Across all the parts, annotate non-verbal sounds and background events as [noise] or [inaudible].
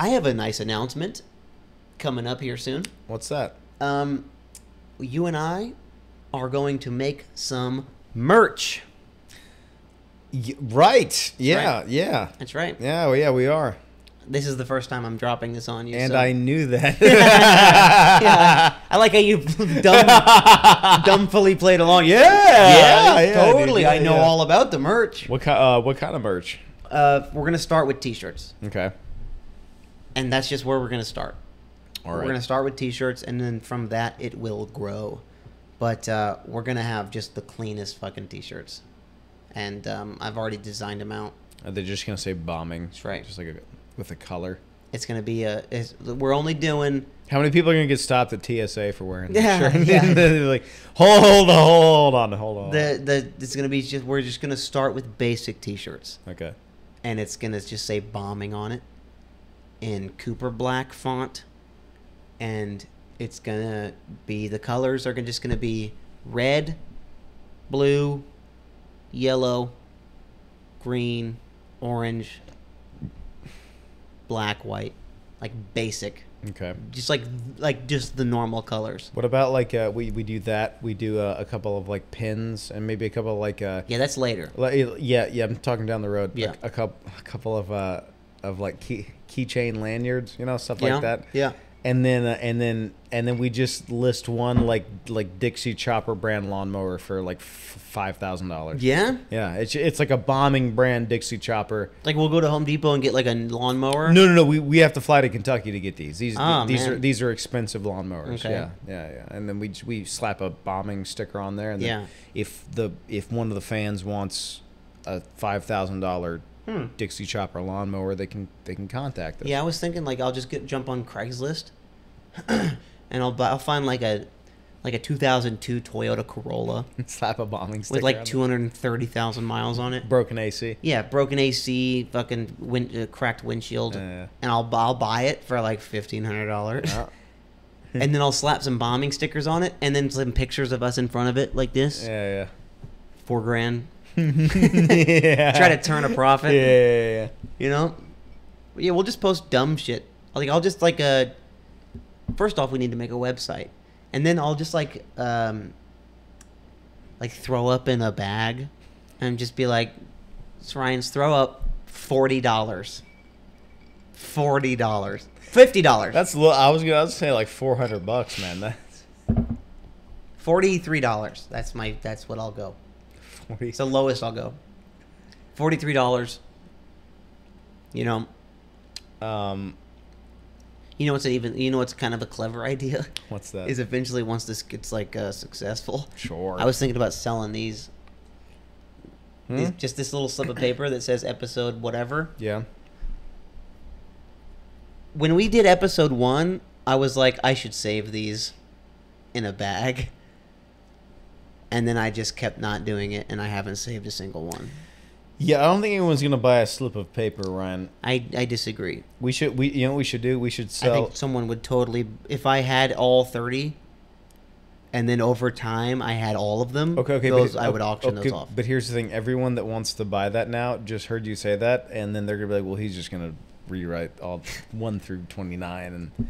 I have a nice announcement coming up here soon. What's that? Um, you and I are going to make some merch. Y- right. Yeah. right. Yeah. That's right. Yeah. Well, yeah, we are. This is the first time I'm dropping this on you. And so- I knew that. [laughs] yeah, I like how you dumb, [laughs] dumbfully played along. Yeah, Yeah, yeah, totally. yeah, I know all about the merch. what kind? Uh, what kind of merch? Uh, we're gonna start with t-shirts, Okay. And that's just where we're gonna start. All We're gonna start with t-shirts, and then from that it will grow. But uh, we're gonna have just the cleanest fucking t-shirts, and um, I've already designed them out. Are they just gonna say bombing? That's right. Just like a, with a color. It's gonna be a. It's, we're only doing. How many people are gonna get stopped at TSA for wearing? Yeah, that shirt? yeah. [laughs] Like, hold on, hold on, hold on. The the it's gonna be just we're just gonna start with basic t-shirts. okay. and it's gonna just say bombing on it in Cooper Black font, and it's gonna be the colors are just gonna be red, blue, yellow, green, orange, black, white, like basic, Okay. just like like just the normal colors. What about like uh, we we do that? We do uh, a couple of like pins and maybe a couple of like uh, Yeah, that's later. Like, yeah, yeah. I'm talking down the road. Yeah. a, a couple, a couple of uh, of like key keychain lanyards, you know, stuff Yeah, like that. yeah. And then uh, and then and then we just list one like like Dixie Chopper brand lawnmower for like five thousand dollars. Yeah, Yeah, it's it's like a bombing brand Dixie Chopper. like we'll go to Home Depot and get like a lawnmower. No, no, no. We, we have to fly to Kentucky to get these. These Ah, these are these are expensive lawnmowers. Okay. Yeah, yeah, yeah. And then we we slap a bombing sticker on there. And then Yeah. if the if one of the fans wants a five thousand dollar Hmm. Dixie Chopper lawnmower, they can they can contact us. Yeah, I was thinking like I'll just get jump on Craigslist, [clears throat] and I'll buy, I'll find like a like a 2002 Toyota Corolla [laughs] slap a bombing sticker with like 230,000 miles on it. broken AC. Yeah, broken AC, fucking wind, uh, cracked windshield, Yeah. and I'll I'll buy it for like fifteen hundred dollars, [laughs] and then I'll slap some bombing stickers on it, and then some pictures of us in front of it like this, Yeah, Yeah, four grand. [laughs] yeah. Try to turn a profit. Yeah, yeah, yeah. You know? Yeah, we'll just post dumb shit. Like I'll just like uh first off we need to make a website. And then I'll just like um like throw up in a bag and just be like "It's Ryan's throw up forty dollars. Forty dollars. Fifty dollars. That's low. I was gonna I was say like four hundred bucks, man. That's Forty three dollars. That's my that's what I'll go. Forty. It's the lowest I'll go. Forty three dollars. You know, Um, you know what's an even you know what's kind of a clever [laughs] idea? what's that? is eventually once this gets like uh, successful. Sure. I was thinking about selling these, Hmm? these- just this little slip of paper that says episode whatever. Yeah. When we did episode one, I was like, I should save these in a bag, and then I just kept not doing it, and I haven't saved a single one. Yeah, I don't think anyone's gonna buy a slip of paper, Ryan. I I disagree. We should. We you know what we should do. We should I sell. think someone would totally if I had all thirty. And then over time, I had all of them. Okay, okay. Those but, I would auction okay, those off. But here's the thing: everyone that wants to buy that now just heard you say that, and then they're gonna be like, "Well, he's just gonna rewrite all one through twenty nine and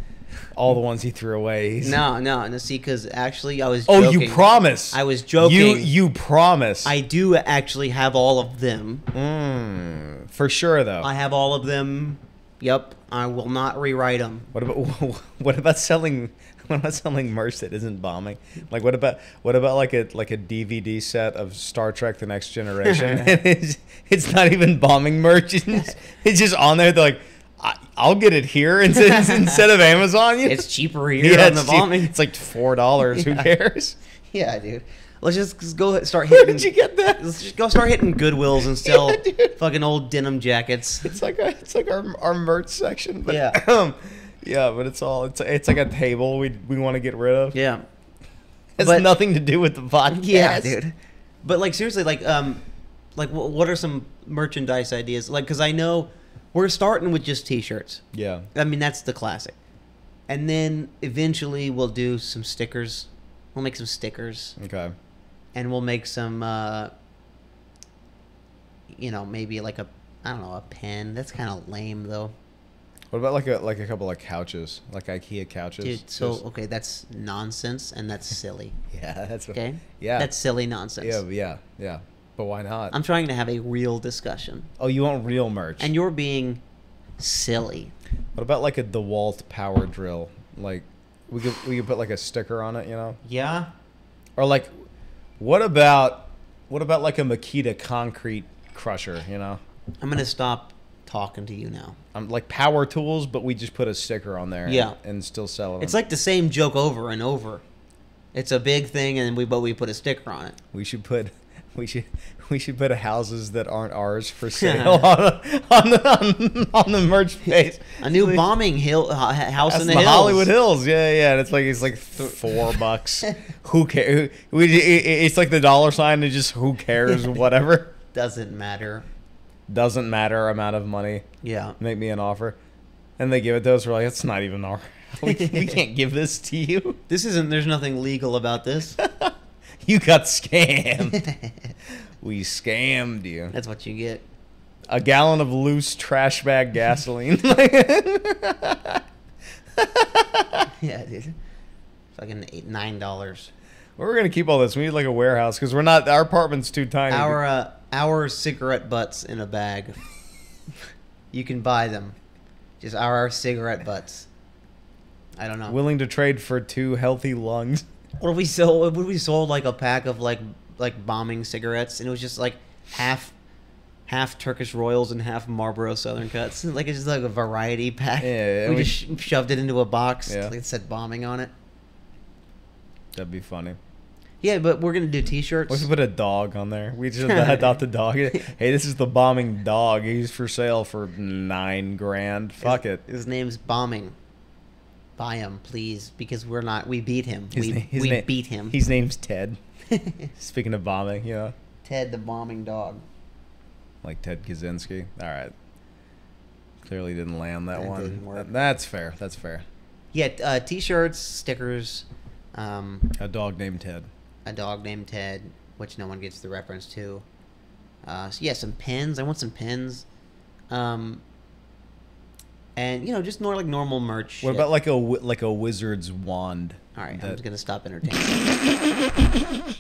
all the ones he threw away." No, no, no. See, because actually, I was. Oh, joking. you promise? I was joking. You you promise? I do actually have all of them. Mm, for sure though. I have all of them. Yep. I will not rewrite them. What about [laughs] what about selling? What about selling merch that isn't bombing? Like what about what about like a like a DVD set of Star Trek: The Next Generation? and it's, [laughs] [laughs] it's not even bombing merch. It's just, it's just on there. They're like, I'll get it here [laughs] instead, instead of Amazon. You know? It's cheaper [laughs] here on the it's bombing. It's like four dollars. Who cares? [laughs] Yeah, dude. Let's just go start hitting. Where did you get that? Let's just go start hitting Goodwills and sell Yeah, fucking old denim jackets. It's like a, it's like our our merch section. But, Yeah. um, yeah, but it's all it's it's like a table we we want to get rid of. Yeah. Has But- nothing to do with the podcast. Yeah, dude. But like seriously, like um, like wh- what are some merchandise ideas? Like, cause I know we're starting with just t-shirts. Yeah. I mean, that's the classic. And then eventually we'll do some stickers. We'll make some stickers, Okay. and we'll make some, uh, you know, maybe like a, I don't know, a pen. That's kind of lame though. What about like a like a couple like couches, like IKEA couches? Dude, so Just- okay, that's nonsense and that's silly. [laughs] yeah, that's what, Okay? Yeah, That's silly nonsense. yeah, yeah, yeah. But why not? I'm trying to have a real discussion. oh, you want real merch? And you're being silly. what about like a DeWalt power drill? Like we could we could put like a sticker on it, you know? Yeah? Or like, what about what about like a Makita concrete crusher? You know, I'm gonna stop talking to you now. I'm like power tools, but we just put a sticker on there. and- Yeah. and, still sell it. It's like the same joke over and over. It's a big thing and we but we put a sticker on it. we should put. [laughs] We should we should put a houses that aren't ours for [laughs] sale on, on the on, on the merch page. [laughs] A new bombing hill uh, house That's in the, the, hills. Hollywood Hills. Yeah, yeah. And it's like it's like four bucks. who cares? We, it's like the dollar sign. It's just who cares? Whatever. Doesn't matter. Doesn't matter amount of money. Yeah. make me an offer, and they give it to us. We're like, it's not even our. We, we can't give this to you. This isn't there's nothing legal about this. [laughs] You got scammed. [laughs] we scammed you. That's what you get. A gallon of loose trash bag gasoline. [laughs] Yeah, dude. Fucking eight nine dollars. Where are gonna keep all this? We need like a warehouse because we're not. Our apartment's too tiny. Our uh, our cigarette butts in a bag. you can buy them. Just our, our cigarette butts. I don't know. willing to trade for two healthy lungs. What if we sold? What if we sold like a pack of like like bombing cigarettes, and it was just like half, half Turkish Royals and half Marlboro Southern Cuts. [laughs] Like it's just like a variety pack. Yeah, we, we- just sh- shoved it into a box. Yeah. Like it said bombing on it. That'd be funny. Yeah, but we're gonna do T-shirts. We put a dog on there? We just [laughs] adopt the dog. [laughs] Hey, this is the bombing dog. He's for sale for nine grand. Fuck his, it. His name's bombing. Buy him, please, because we're not. We beat him. His we we beat him. His name's Ted. [laughs] Speaking of bombing, you know, Ted the bombing dog. like Ted Kaczynski. All right. Clearly didn't land that, That one. That's fair. That's fair. Yeah, uh, T-shirts, stickers, um, A dog named Ted. a dog named Ted, which no one gets the reference to. Uh, so yeah, some pins. I want some pins. Um, and you know, just more like normal merch. What shit. about like a like a wizard's wand? All right, I'm just gonna stop entertaining.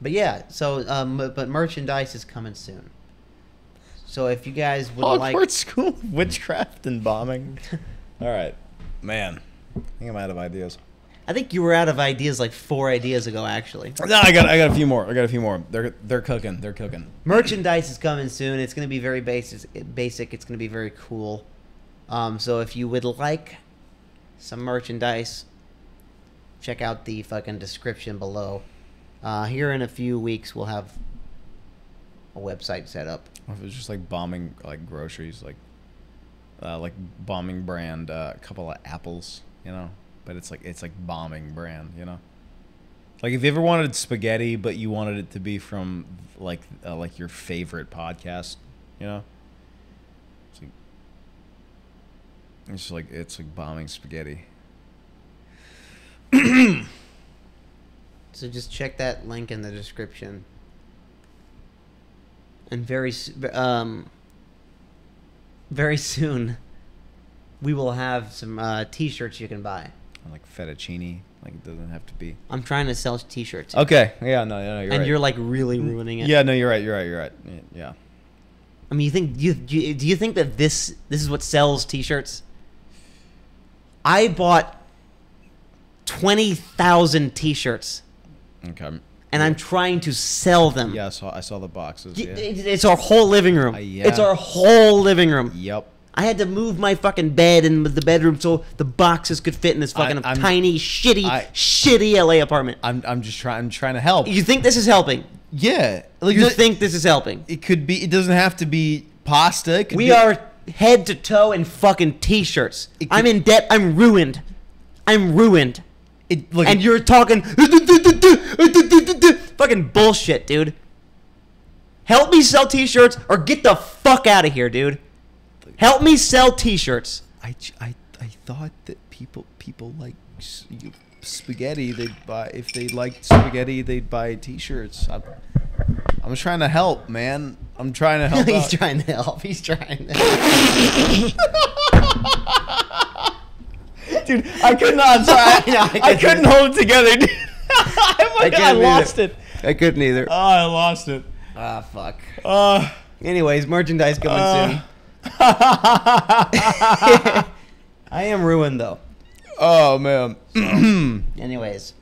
but yeah, so um, but merchandise is coming soon. So if you guys would Hogwarts like, School Witchcraft and Bombing. [laughs] All right, man. I think I'm out of ideas. I think you were out of ideas like four ideas ago, actually. No, I got I got a few more. I got a few more. They're they're cooking. They're cooking. merchandise is coming soon. It's going to be very basic. Basic. It's going to be very cool. Um, so if you would like some merchandise, check out the fucking description below. Uh, here in a few weeks, we'll have a website set up. If it's just like bombing like groceries, like uh, like bombing brand, uh, a couple of apples, you know. But it's like it's like bombing brand, you know. Like if you ever wanted spaghetti, but you wanted it to be from like uh, like your favorite podcast, you know. It's like it's like it's like bombing spaghetti. So just check that link in the description. And very um very [laughs] soon we will have some uh, t-shirts you can buy. Like fettuccine, like it doesn't have to be. I'm trying to sell t-shirts. Okay, yeah, no, no, you're and right. you're like really ruining it. yeah, no, you're right. You're right. You're right. Yeah. I mean, you think do you do you think that this this is what sells T-shirts? I bought twenty thousand T-shirts, Okay. and I'm trying to sell them. Yeah, I saw I saw the boxes. Yeah. It's our whole living room. Uh, yeah. It's our whole living room. Yep. I had to move my fucking bed in the bedroom so the boxes could fit in this fucking I- tiny, shitty, I- shitty LA apartment. I'm I'm just trying I'm trying to help. You think this is helping? yeah. Like You the- think this is helping? it could be it doesn't have to be pasta. It could We be- are head to toe in fucking t-shirts. It I'm in debt. I'm ruined. I'm ruined. it, look, and it- you're talking [laughs] fucking bullshit, dude. Help me sell t-shirts or get the fuck out of here, dude. Help me sell t-shirts. I, I, I thought that people people like spaghetti they'd buy if they liked spaghetti they'd buy t-shirts. I'm, I'm trying to help, man. I'm trying to help. [laughs] He's out. trying to help. He's trying to help. [laughs] Dude, I could not. [laughs] Sorry. I, I know, I couldn't- couldn't hold it together, dude. I, I couldn't lost either. it. I couldn't either. Oh, I lost it. Ah, fuck. Uh, Anyways, merchandise coming uh, soon. I am ruined though. oh man. [clears throat] Anyways,